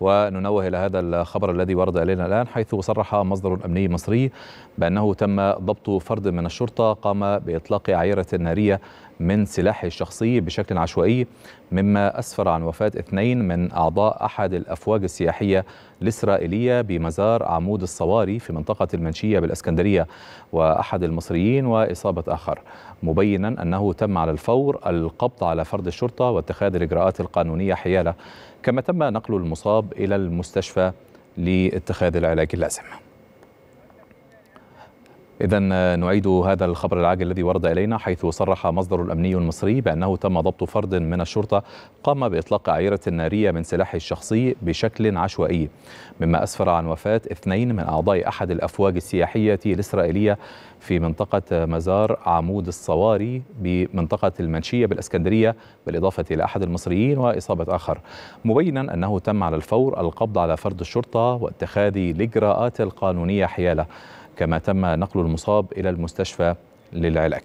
وننوه إلى هذا الخبر الذي ورد إلينا الآن حيث صرح مصدر أمني مصري بأنه تم ضبط فرد من الشرطة قام بإطلاق عيرة نارية من سلاحه الشخصي بشكل عشوائي مما أسفر عن وفاة اثنين من أعضاء أحد الأفواج السياحية الإسرائيلية بمزار عمود الصواري في منطقة المنشية بالإسكندرية وأحد المصريين وإصابة آخر. مبينا أنه تم على الفور القبض على فرد الشرطة واتخاذ الإجراءات القانونية حيالة كما تم نقل المصاب إلى المستشفى لاتخاذ العلاج اللازم. إذا نعيد هذا الخبر العاجل الذي ورد إلينا حيث صرح مصدر الأمني المصري بأنه تم ضبط فرد من الشرطة قام بإطلاق عيرة نارية من سلاحه الشخصي بشكل عشوائي. مما أسفر عن وفاة اثنين من أعضاء أحد الأفواج السياحية الإسرائيلية في منطقة مزار عمود الصواري بمنطقة المنشية بالإسكندرية بالإضافة إلى أحد المصريين وإصابة آخر. مبينا أنه تم على الفور القبض على فرد الشرطة واتخاذ الإجراءات القانونية حيالة. كما تم نقل المصاب إلى المستشفى للعلاج.